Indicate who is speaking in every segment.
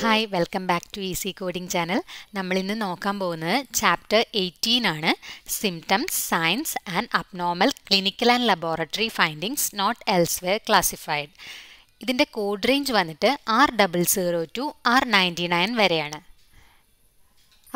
Speaker 1: Hi welcome back to easy coding channel നമ്മളിന്ന് നോക്കാൻ പോകുന്നത് ചാപ്റ്റർ എയ്റ്റീൻ ആണ്. Symptoms signs and abnormal clinical and laboratory findings not elsewhere classified ഇതിന്റെ code range വന്നിട്ട് R double zero two R ninety nine വരെയാണ്.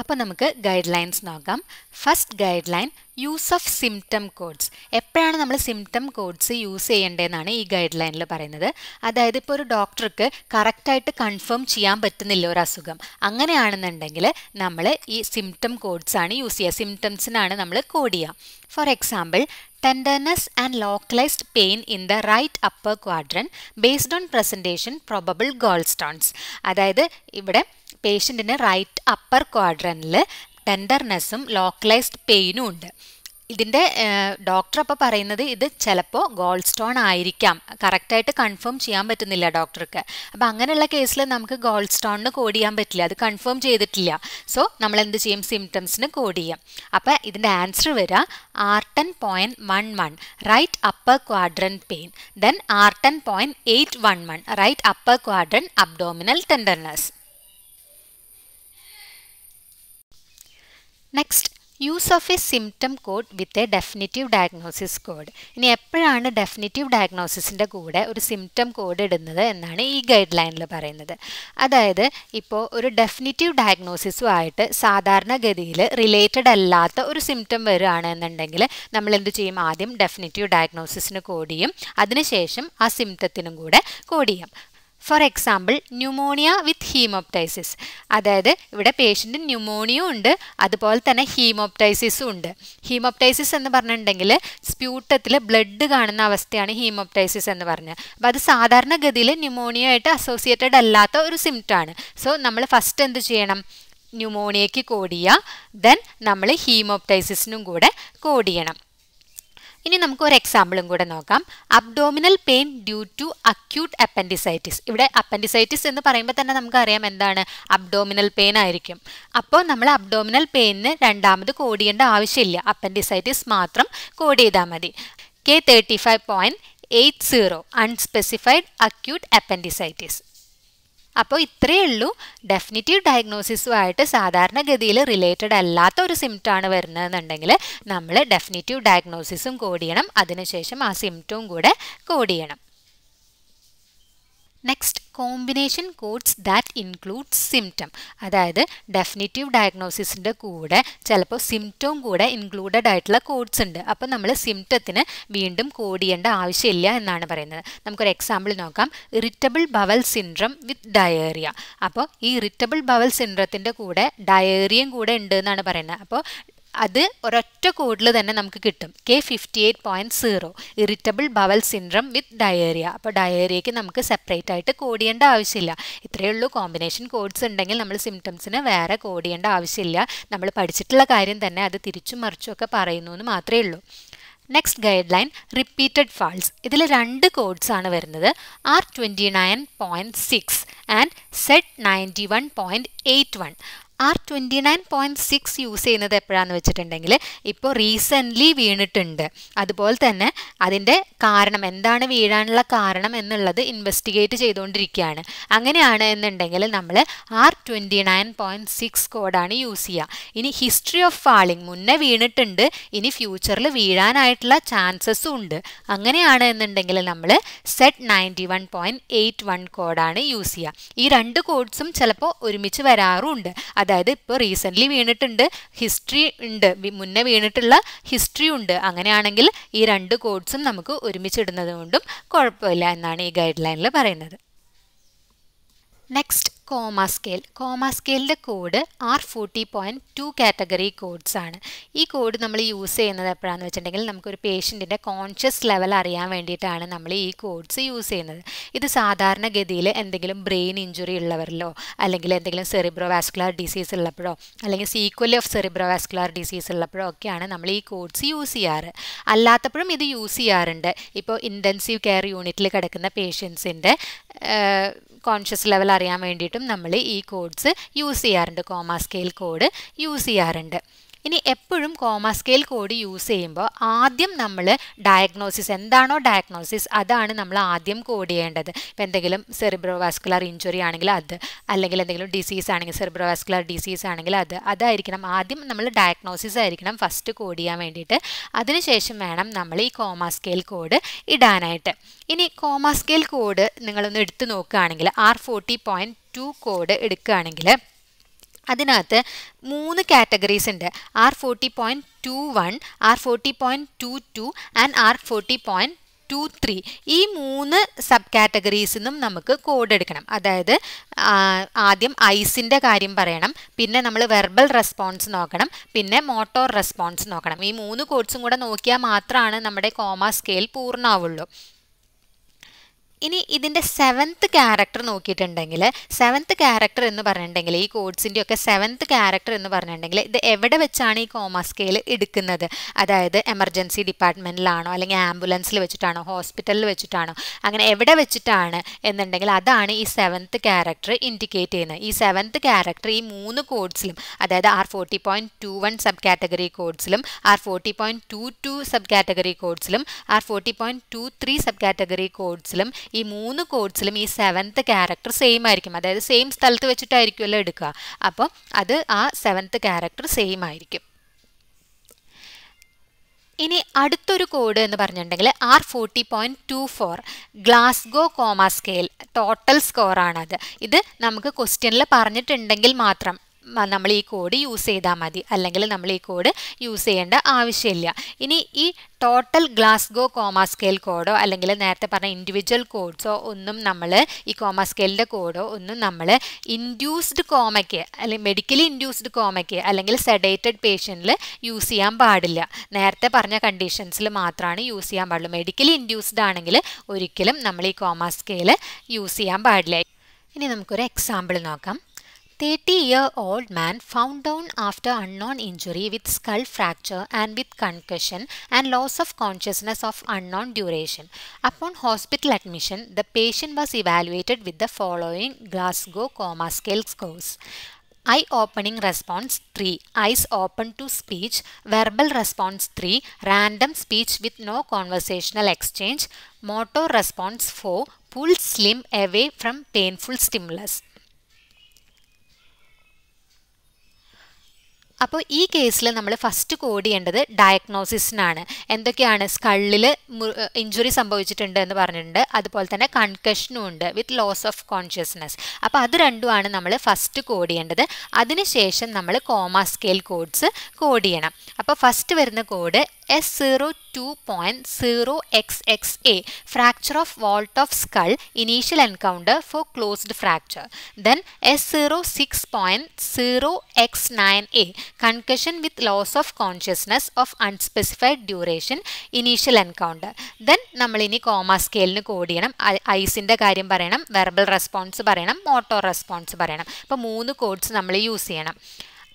Speaker 1: അപ്പോൾ നമുക്ക് guide lines നോക്കാം. First guideline use of symptom codes എപ്പോഴാണ് നമ്മൾ സിംറ്റം കോഡ്സ് യൂസ് ചെയ്യേണ്ടതെന്നാണ് ഈ ഗൈഡ് ലൈനിൽ പറയുന്നത്. അതായത് ഇപ്പോൾ ഒരു ഡോക്ടർക്ക് കറക്റ്റായിട്ട് കൺഫേം ചെയ്യാൻ പറ്റുന്നില്ല ഒരു അസുഖം. അങ്ങനെയാണെന്നുണ്ടെങ്കിൽ നമ്മൾ ഈ സിംറ്റം കോഡ്സ് ആണ് യൂസ് ചെയ്യുക. സിംറ്റംസിനാണ് നമ്മൾ കോഡ് ചെയ്യുക. For example tenderness and localised pain in the right upper quadrant based on presentation probable gall stones അതായത് ഇവിടെ പേഷ്യൻറ്റിന് റൈറ്റ് അപ്പർ ക്വാഡ്രനിൽ ടെൻഡർനെസ്സും ലോക്കലൈസ്ഡ് പെയിനും ഉണ്ട് ഇതിന്റെ ഡോക്ടർ അപ്പോൾ പറയുന്നത് ഇത് ചിലപ്പോൾ ഗോൾ സ്റ്റോൺ ആയിരിക്കാം. കറക്റ്റായിട്ട് കൺഫേം ചെയ്യാൻ പറ്റുന്നില്ല ഡോക്ടർക്ക്. അപ്പോൾ അങ്ങനെയുള്ള കേസിൽ നമുക്ക് ഗോൾ സ്റ്റോണിന് കോഡ് ചെയ്യാൻ പറ്റില്ല. അത് കൺഫേം ചെയ്തിട്ടില്ല. സോ നമ്മൾ എന്ത് ചെയ്യും? സിംറ്റംസിന് കോഡ് ചെയ്യാം. അപ്പോൾ ഇതിന്റെ ആൻസർ വരിക R ten point one one right upper quadrant pain. Then R ten point eight one one right upper quadrant abdominal tenderness. Next use of a symptom code with a definitive diagnosis code ഇനി എപ്പോഴാണ് definitive ഡയഗ്നോസിസിന്റെ കൂടെ ഒരു symptom code ഇടുന്നത് എന്നാണ് ഈ ഗൈഡ് ലൈനിൽ പറയുന്നത്. അതായത് ഇപ്പോൾ ഒരു ഡെഫിനിറ്റീവ് ഡയഗ്നോസിസുമായിട്ട് സാധാരണഗതിയിൽ റിലേറ്റഡ് അല്ലാത്ത ഒരു സിംറ്റം വരികയാണ് എന്നുണ്ടെങ്കിൽ നമ്മൾ എന്ത് ചെയ്യും? ആദ്യം ഡെഫിനിറ്റീവ് ഡയഗ്നോസിസിന് കോഡ് ചെയ്യും. അതിനുശേഷം ആ സിംറ്റത്തിനും കൂടെ കോഡ് ചെയ്യാം. For example pneumonia with haemoptysis അതായത് ഇവിടെ പേഷ്യന്റ് ന്യൂമോണിയും ഉണ്ട് അതുപോലെ തന്നെ ഹീമോപ്റ്റൈസിസും ഉണ്ട്. ഹീമോപ്റ്റൈസിസ് എന്ന് പറഞ്ഞിട്ടുണ്ടെങ്കിൽ സ്പ്യൂട്ടത്തിൽ ബ്ലഡ് കാണുന്ന അവസ്ഥയാണ് ഹീമോപ്റ്റൈസിസ് എന്ന് പറഞ്ഞത് അപ്പോൾ അത് സാധാരണഗതിയിൽ ന്യൂമോണിയയായിട്ട് അസോസിയേറ്റഡ് അല്ലാത്ത ഒരു സിംറ്റാണ് സോ നമ്മൾ ഫസ്റ്റ് എന്ത് ചെയ്യണം? ന്യൂമോണിയയ്ക്ക് കോഡ് ദെൻ നമ്മൾ ഹീമോപ്റ്റൈസിസിനും കൂടെ കോഡ് ചെയ്യണം. ഇനി നമുക്ക് ഒരു എക്സാമ്പിളും കൂടെ നോക്കാം. Abdominal pain due to acute appendicitis ഇവിടെ അപ്പൻഡിസൈറ്റിസ് എന്ന് പറയുമ്പോൾ തന്നെ നമുക്ക് അറിയാം എന്താണ്? അബ്ഡോമിനൽ പെയിൻ ആയിരിക്കും. അപ്പോൾ നമ്മൾ അബ്ഡോമിനൽ പെയിനിന് രണ്ടാമത് കോഡ് ചെയ്യേണ്ട ആവശ്യമില്ല. അപ്പൻഡിസൈറ്റിസ് മാത്രം കോഡ് ചെയ്താൽ മതി. K thirty five point eight zero unspecified acute appendicitis അപ്പോൾ ഇത്രയേ ഉള്ളൂ. ഡെഫിനിറ്റീവ് ഡയഗ്നോസിസുമായിട്ട് സാധാരണഗതിയിൽ റിലേറ്റഡ് അല്ലാത്ത ഒരു സിംറ്റമാണ് വരുന്നതെന്നുണ്ടെങ്കിൽ നമ്മൾ ഡെഫിനിറ്റീവ് ഡയഗ്നോസിസും കോഡ് ചെയ്യണം. അതിനുശേഷം ആ സിംറ്റവും കൂടെ കോഡ് ചെയ്യണം. Next combination codes that include symptom അതായത് ഡെഫിനിറ്റീവ് ഡയഗ്നോസിസിന്റെ കൂടെ ചിലപ്പോൾ സിംറ്റവും കൂടെ ഇൻക്ലൂഡഡ് ആയിട്ടുള്ള കോഡ്സ് ഉണ്ട്. അപ്പോൾ നമ്മൾ സിംറ്റത്തിന് വീണ്ടും കോഡ് ചെയ്യേണ്ട ആവശ്യമില്ല എന്നാണ് പറയുന്നത്. നമുക്കൊരു എക്സാമ്പിൾ നോക്കാം. Irritable bowel syndrome with diarrhoea അപ്പോൾ ഈ ഇറിറ്റബിൾ ബവൽ സിൻഡ്രത്തിന്റെ കൂടെ ഡയേറിയയും കൂടെ ഉണ്ട് എന്നാണ് പറയുന്നത്. അപ്പോൾ അത് ഒരൊറ്റ കോഡിൽ തന്നെ നമുക്ക് കിട്ടും. K fifty eight point zero irritable bowel syndrome with diarrhoea അപ്പോൾ ഡയേറിയയ്ക്ക് നമുക്ക് സെപ്പറേറ്റ് ആയിട്ട് കോഡ് ആവശ്യമില്ല. ഇത്രയേ ഉള്ളൂ കോമ്പിനേഷൻ കോഡ്സ് ഉണ്ടെങ്കിൽ നമ്മൾ സിംറ്റംസിന് വേറെ കോഡ് ആവശ്യമില്ല. നമ്മൾ പഠിച്ചിട്ടുള്ള കാര്യം തന്നെ അത് തിരിച്ചും മറിച്ചും ഒക്കെ പറയുന്നു എന്ന് മാത്രമേ ഉള്ളൂ. Next guideline repeated falls ഇതിൽ രണ്ട് കോഡ്സ് ആണ് വരുന്നത്. R twenty nine point six and Z ninety one point eight one R twenty nine point six use ചെയ്യുന്നത് എപ്പോഴാണെന്ന് വെച്ചിട്ടുണ്ടെങ്കിൽ ഇപ്പോൾ റീസെന്റ്ലി വീണിട്ടുണ്ട്. അതുപോലെ തന്നെ അതിന്റെ കാരണം എന്താണ് വീഴാനുള്ള കാരണം എന്നുള്ളത് ഇൻവെസ്റ്റിഗേറ്റ് ചെയ്തുകൊണ്ടിരിക്കുകയാണ്. അങ്ങനെയാണ് എന്നുണ്ടെങ്കിൽ നമ്മൾ R twenty nine point six കോഡാണ് യൂസ് ചെയ്യുക. ഇനി ഹിസ്റ്ററി ഓഫ് ഫാളിങ് മുന്നേ വീണിട്ടുണ്ട് ഇനി ഫ്യൂച്ചറിൽ വീഴാനായിട്ടുള്ള ചാൻസസും ഉണ്ട്. അങ്ങനെയാണ് എന്നുണ്ടെങ്കിൽ നമ്മൾ Z ninety one point eight one കോഡാണ് യൂസ് ചെയ്യുക. ഈ രണ്ട് കോഡ്സും ചിലപ്പോൾ ഒരുമിച്ച് വരാറുമുണ്ട് അതായത് ഇപ്പോൾ റീസെന്റ്ലി വീണിട്ടുണ്ട് ഹിസ്റ്ററി ഉണ്ട് മുന്നേ വീണിട്ടുള്ള ഹിസ്റ്ററി ഉണ്ട്. അങ്ങനെയാണെങ്കിൽ ഈ രണ്ട് കോഡ്സും നമുക്ക് ഒരുമിച്ചിടുന്നത് കൊണ്ടും കുഴപ്പമില്ല എന്നാണ് ഈ ഗൈഡ് ലൈനിൽ പറയുന്നത്. Next coma scale coma സ്കെയിലിന്റെ code R forty point two category codes ആണ്. ഈ കോഡ് നമ്മൾ യൂസ് ചെയ്യുന്നത് എപ്പോഴാണെന്ന് വെച്ചിട്ടുണ്ടെങ്കിൽ നമുക്കൊരു പേഷ്യന്റിന്റെ കോൺഷ്യസ് ലെവൽ അറിയാൻ വേണ്ടിയിട്ടാണ് നമ്മൾ ഈ കോഡ്സ് യൂസ് ചെയ്യുന്നത്. ഇത് സാധാരണഗതിയിൽ എന്തെങ്കിലും ബ്രെയിൻ ഇഞ്ചുറി ഉള്ളവരിലോ അല്ലെങ്കിൽ എന്തെങ്കിലും സെറിബ്രോ വാസ്കുലാർ ഡിസീസ് ഉള്ളപ്പോഴോ അല്ലെങ്കിൽ sequelae of cerebrovascular disease ഉള്ളപ്പോഴോ ഒക്കെയാണ് നമ്മൾ ഈ കോഡ്സ് യൂസ് ചെയ്യാറ്. അല്ലാത്തപ്പോഴും ഇത് യൂസ് ചെയ്യാറുണ്ട്. ഇപ്പോൾ ഇന്റൻസീവ് കെയർ യൂണിറ്റിൽ കിടക്കുന്ന പേഷ്യൻസിന്റെ കോൺഷ്യസ് ലെവൽ അറിയാൻ വേണ്ടിയിട്ടും നമ്മൾ ഈ കോഡ്സ് യൂസ് ചെയ്യാറുണ്ട് കോമ സ്കെയിൽ കോഡ് യൂസ് ചെയ്യാറുണ്ട്. ഇനി എപ്പോഴും കോമ സ്കെയിൽ കോഡ് യൂസ് ചെയ്യുമ്പോൾ ആദ്യം നമ്മൾ ഡയഗ്നോസിസ് എന്താണോ ഡയഗ്നോസിസ് അതാണ് നമ്മൾ ആദ്യം കോഡ് ചെയ്യേണ്ടത്. ഇപ്പം എന്തെങ്കിലും സെറിബ്രോവാസ്കുലർ ഇഞ്ചുറി ആണെങ്കിൽ അത് അല്ലെങ്കിൽ എന്തെങ്കിലും ഡിസീസ് ആണെങ്കിൽ സെറിബ്രോവാസ്കുലർ ഡിസീസ് ആണെങ്കിൽ അത് അതായിരിക്കണം. ആദ്യം നമ്മൾ ഡയഗ്നോസിസ് ആയിരിക്കണം ഫസ്റ്റ് കോഡ് ചെയ്യാൻ വേണ്ടിയിട്ട്. അതിനുശേഷം വേണം നമ്മൾ ഈ കോമ സ്കെയിൽ കോഡ് ഇടാനായിട്ട്. ഇനി കോമ സ്കെയിൽ കോഡ് നിങ്ങളൊന്ന് എടുത്തു നോക്കുകയാണെങ്കിൽ R forty point two code എടുക്കുകയാണെങ്കിൽ അതിനകത്ത് മൂന്ന് കാറ്റഗറീസ് ഉണ്ട്. R forty point two one R forty point two two and R forty point two three ഈ മൂന്ന് സബ് കാറ്റഗറീസിൽ നിന്നും നമുക്ക് കോഡ് എടുക്കണം. അതായത് ആദ്യം ഐസിന്റെ കാര്യം പറയണം. പിന്നെ നമ്മൾ വെർബൽ റെസ്പോൺസ് നോക്കണം. പിന്നെ മോട്ടോർ റെസ്പോൺസ് നോക്കണം. ഈ മൂന്ന് കോഡ്സും കൂടെ നോക്കിയാൽ മാത്രമാണ് നമ്മുടെ കോമ സ്കെയിൽ പൂർണമാവുള്ളൂ ഇനി ഇതിന്റെ സെവൻത്ത് ക്യാരക്ടർ നോക്കിയിട്ടുണ്ടെങ്കിൽ സെവൻത്ത് ക്യാരക്ടർ എന്ന് പറഞ്ഞിട്ടുണ്ടെങ്കിൽ ഈ കോഡ്സിന്റെ ഒക്കെ സെവൻത്ത് ക്യാരക്ടർ എന്ന് പറഞ്ഞിട്ടുണ്ടെങ്കിൽ ഇത് എവിടെ വെച്ചാണ് ഈ കോമ സ്കെയിൽ എടുക്കുന്നത്? അതായത് എമർജൻസി ഡിപ്പാർട്ട്മെന്റിലാണോ അല്ലെങ്കിൽ ആംബുലൻസിൽ വെച്ചിട്ടാണോ ഹോസ്പിറ്റലിൽ വെച്ചിട്ടാണോ അങ്ങനെ എവിടെ വെച്ചിട്ടാണ് എന്നുണ്ടെങ്കിൽ അതാണ് ഈ സെവൻത്ത് ക്യാരക്ടർ ഇൻഡിക്കേറ്റ് ചെയ്യുന്നത്. ഈ സെവൻത്ത് ക്യാരക്ടർ ഈ മൂന്ന് കോഡ്സിലും അതായത് R forty point two one subcategory കോഡ്സിലും R forty point two two subcategory കോഡ്സിലും R forty point two three subcategory കോഡ്സിലും ഈ മൂന്ന് കോഡ്സിലും ഈ സെവൻത്ത് ക്യാരക്ടർ സെയിം ആയിരിക്കും. അതായത് സെയിം സ്ഥലത്ത് വെച്ചിട്ടായിരിക്കുമല്ലോ എടുക്കുക. അപ്പോൾ അത് ആ സെവൻത്ത് ക്യാരക്ടർ സെയിം ആയിരിക്കും. ഇനി അടുത്തൊരു കോഡ് എന്ന് പറഞ്ഞിട്ടുണ്ടെങ്കിൽ R forty point two four Glasgow coma scale total സ്കോറാണത് ഇത് നമുക്ക് ക്വസ്റ്റ്യനിൽ പറഞ്ഞിട്ടുണ്ടെങ്കിൽ മാത്രം നമ്മൾ ഈ കോഡ് യൂസ് ചെയ്താൽ മതി. അല്ലെങ്കിൽ നമ്മൾ ഈ കോഡ് യൂസ് ചെയ്യേണ്ട ആവശ്യമില്ല. ഇനി ഈ ടോട്ടൽ ഗ്ലാസ്ഗോ കോമ സ്കെയിൽ കോഡോ അല്ലെങ്കിൽ നേരത്തെ പറഞ്ഞ ഇൻഡിവിജ്വൽ കോഡ്സോ ഒന്നും നമ്മൾ ഈ കോമ സ്കെയിലിന്റെ കോഡോ ഒന്നും നമ്മൾ ഇൻഡ്യൂസ്ഡ് കോമയ്ക്ക് അല്ലെങ്കിൽ മെഡിക്കലി ഇൻഡ്യൂസ്ഡ് കോമയ്ക്ക് അല്ലെങ്കിൽ സെഡേറ്റഡ് പേഷ്യന്റിൽ യൂസ് ചെയ്യാൻ പാടില്ല. നേരത്തെ പറഞ്ഞ കണ്ടീഷൻസിൽ മാത്രമാണ് യൂസ് ചെയ്യാൻ പാടുള്ളൂ. മെഡിക്കലി ഇൻഡ്യൂസ്ഡ് ആണെങ്കിൽ ഒരിക്കലും നമ്മൾ ഈ കോമ സ്കെയിൽ യൂസ് ചെയ്യാൻ പാടില്ല. ഇനി നമുക്കൊരു എക്സാമ്പിൾ നോക്കാം. 30 year old man found down after unknown injury with skull fracture and with concussion and loss of consciousness of unknown duration. Upon hospital admission, the patient was evaluated with the following Glasgow coma scale scores. Eye opening response 3, eyes open to speech, verbal response 3, random speech with no conversational exchange, motor response 4, pull slim away from painful stimulus. അപ്പോൾ ഈ കേസിൽ നമ്മൾ first code ചെയ്യേണ്ടത് ഡയഗ്നോസിസിനാണ് എന്തൊക്കെയാണ്? സ്കള്ളിൽ injury സംഭവിച്ചിട്ടുണ്ട് എന്ന് പറഞ്ഞിട്ടുണ്ട്. അതുപോലെ തന്നെ കൺകഷനും ഉണ്ട് വിത്ത് ലോസ് ഓഫ് കോൺഷ്യസ്നെസ് അപ്പോൾ അത് രണ്ടുമാണ് നമ്മൾ ഫസ്റ്റ് കോഡ് ചെയ്യേണ്ടത്. അതിനുശേഷം നമ്മൾ കോമ സ്കെയിൽ കോഡ്സ് കോഡ് ചെയ്യണം. അപ്പോൾ ഫസ്റ്റ് വരുന്ന code S zero two point zero X X A fracture of vault of skull initial encounter for closed fracture then S zero six point zero X nine A concussion with loss of consciousness of unspecified duration initial encounter then നമ്മളിനി coma സ്കെയിലിന് code ചെയ്യണം ഐസിന്റെ കാര്യം പറയണം. Verbal response പറയണം. Motor response പറയണം. അപ്പോൾ മൂന്ന് കോഡ്സ് നമ്മൾ യൂസ് ചെയ്യണം.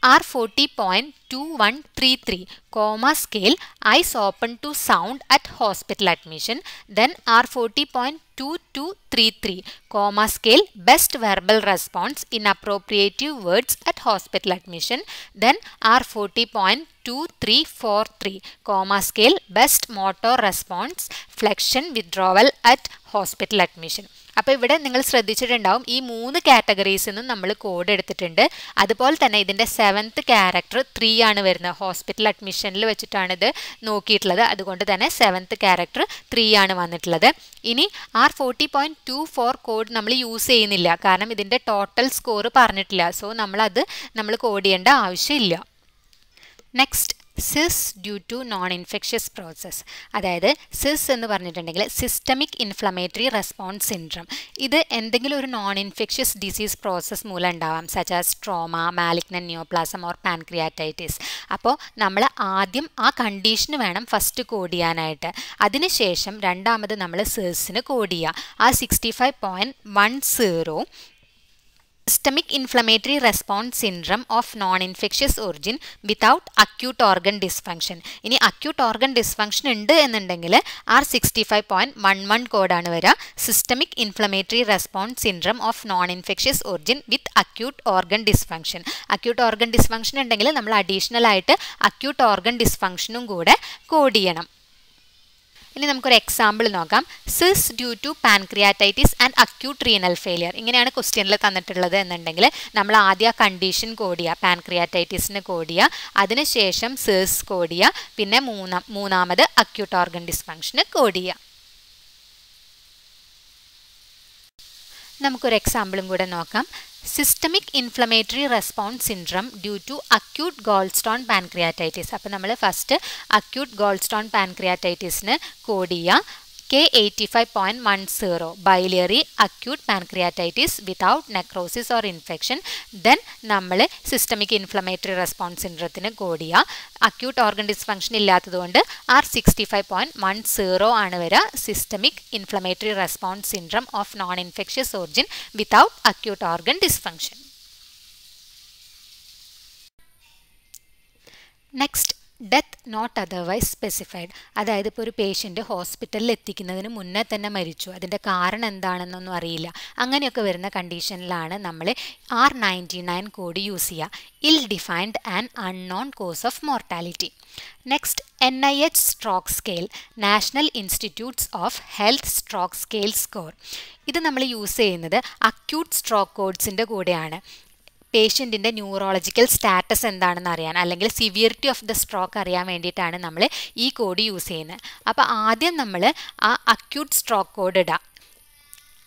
Speaker 1: R 40.2133, comma scale eyes open to sound at hospital admission then R 40.2233, comma scale best verbal response in appropriative words at hospital admission then R 40.2343, comma scale best motor response flexion withdrawal at hospital admission. അപ്പോൾ ഇവിടെ നിങ്ങൾ ശ്രദ്ധിച്ചിട്ടുണ്ടാവും ഈ മൂന്ന് കാറ്റഗറീസിൽ നിന്നും നമ്മൾ code എടുത്തിട്ടുണ്ട്. അതുപോലെ തന്നെ ഇതിന്റെ സെവൻത്ത് ക്യാരക്ടർ ത്രീ ആണ് വരുന്നത്. ഹോസ്പിറ്റൽ അഡ്മിഷനിൽ വെച്ചിട്ടാണ് ഇത് നോക്കിയിട്ടുള്ളത്. അതുകൊണ്ട് തന്നെ സെവൻത്ത് ക്യാരക്ടർ ത്രീ ആണ് വന്നിട്ടുള്ളത്. ഇനി R forty point two four code നമ്മൾ യൂസ് ചെയ്യുന്നില്ല. കാരണം ഇതിന്റെ ടോട്ടൽ സ്കോർ പറഞ്ഞിട്ടില്ല. സോ നമ്മളത് നമ്മൾ കോഡ് ചെയ്യേണ്ട ആവശ്യമില്ല. Next Cs due to non infectious process അതായത് സിസ് എന്ന് പറഞ്ഞിട്ടുണ്ടെങ്കിൽ സിസ്റ്റമിക് ഇൻഫ്ലമേറ്ററി റെസ്പോൺസ് സിൻഡ്രം ഇത് എന്തെങ്കിലും ഒരു നോൺ ഇൻഫെക്ഷ്യസ് ഡിസീസ് പ്രോസസ്സ് മൂലം ഉണ്ടാവാം as trauma malignant neoplasm or pancreatitis അപ്പോൾ നമ്മൾ ആദ്യം ആ കണ്ടീഷന് വേണം ഫസ്റ്റ് കോഡ് ചെയ്യാനായിട്ട്. അതിനുശേഷം രണ്ടാമത് നമ്മൾ സിസിന് കോഡ് ചെയ്യുക. R sixty five point one zero inflammatory response syndrome of non infectious origin without acute organ dysfunction ഇനി അക്യൂട്ട് ഓർഗൻ ഡിസ്ഫങ്ഷൻ ഉണ്ട് എന്നുണ്ടെങ്കിൽ R sixty five point one one കോഡാണ് വരിക. Systemic inflammatory response syndrome of non infectious origin with acute organ dysfunction acute organ dysfunction ഉണ്ടെങ്കിൽ നമ്മൾ additional ആയിട്ട് acute organ ഡിസ്ഫങ്ഷനും കൂടെ code ചെയ്യണം. ഇനി നമുക്കൊരു എക്സാമ്പിൾ നോക്കാം. സിസ് due to pancreatitis and acute renal failure ഇങ്ങനെയാണ് ക്വസ്റ്റ്യനിൽ തന്നിട്ടുള്ളത് എന്നുണ്ടെങ്കിൽ നമ്മൾ ആദ്യം ആ കണ്ടീഷൻ കോടിയ പാൻക്രിയാറ്റൈറ്റിസിന് കോടിയ അതിനുശേഷം സിസ് കോടിയ പിന്നെ മൂന്നാം മൂന്നാമത് അക്യൂട്ട് ഓർഗൻ ഡിസ്ഫങ്ഷന് കോഡ് നമുക്കൊരു എക്സാമ്പിളും കൂടെ നോക്കാം. Systemic inflammatory response syndrome due to acute gall pancreatitis അപ്പോൾ നമ്മൾ ഫസ്റ്റ് അക്യൂട്ട് ഗോൾഡ് പാൻക്രിയാറ്റൈറ്റിസിന് കോഡ് ചെയ്യുക K eighty five point one zero biliary acute pancreatitis without necrosis or infection then നമ്മൾ സിസ്റ്റമിക് ഇൻഫ്ലമേറ്ററി റെസ്പോൺസ് സിൻഡ്രത്തിന് കൂടിയ അക്യൂട്ട് ഓർഗൻ ഡിസ്ഫങ്ഷൻ ഇല്ലാത്തതുകൊണ്ട് R sixty five point one zero ആണ് വരിക systemic inflammatory response syndrome of non infectious origin without acute organ dysfunction next death not otherwise specified അതായത് ഇപ്പോൾ ഒരു patient ഹോസ്പിറ്റലിൽ എത്തിക്കുന്നതിന് മുന്നേ തന്നെ മരിച്ചു. അതിന്റെ കാരണം എന്താണെന്നൊന്നും അറിയില്ല. അങ്ങനെയൊക്കെ വരുന്ന കണ്ടീഷനിലാണ് നമ്മൾ R ninety nine code use ചെയ്യുക ill defined and unknown cause of mortality next N I H stroke scale National Institutes of Health stroke scale score ഇത് നമ്മൾ യൂസ് ചെയ്യുന്നത് അക്യൂട്ട് സ്ട്രോക്ക് കോഡ്സിന്റെ കൂടെയാണ്. പേഷ്യന്റിന്റെ ന്യൂറോളജിക്കൽ സ്റ്റാറ്റസ് എന്താണെന്ന് അറിയാൻ അല്ലെങ്കിൽ സിവിയറിറ്റി ഓഫ് ദ സ്ട്രോക്ക് അറിയാൻ വേണ്ടിയിട്ടാണ് നമ്മൾ ഈ കോഡ് യൂസ് ചെയ്യുന്നത്. അപ്പോൾ ആദ്യം നമ്മൾ ആ അക്യൂട്ട് സ്ട്രോക്ക് കോഡ് ഇടാം.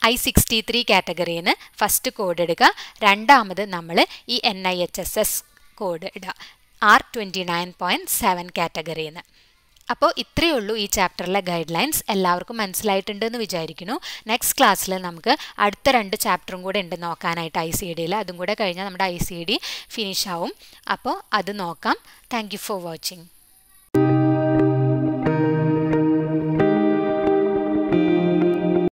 Speaker 1: ഐ സിക്സ്റ്റി ത്രീ കാറ്റഗറിയിൽ നിന്ന് ഫസ്റ്റ് കോഡ് എടുക്കുക രണ്ടാമത് നമ്മൾ ഈ N I H S S code ഇടുക R twenty nine point seven കാറ്റഗറിയിൽ നിന്ന് അപ്പോൾ ഇത്രയേ ഉള്ളൂ ഈ ചാപ്റ്ററിലെ ഗൈഡ് ലൈൻസ് എല്ലാവർക്കും മനസ്സിലായിട്ടുണ്ട് എന്ന് വിചാരിക്കുന്നു. നെക്സ്റ്റ് ക്ലാസ്സിൽ നമുക്ക് അടുത്ത രണ്ട് ചാപ്റ്ററും കൂടെ ഉണ്ട് നോക്കാനായിട്ട് ഐ സി ഡിയിൽ അതും കൂടെ കഴിഞ്ഞാൽ നമ്മുടെ ഐ സി ഡി ഫിനിഷ് ആവും. അപ്പോൾ അത് നോക്കാം. Thank for watching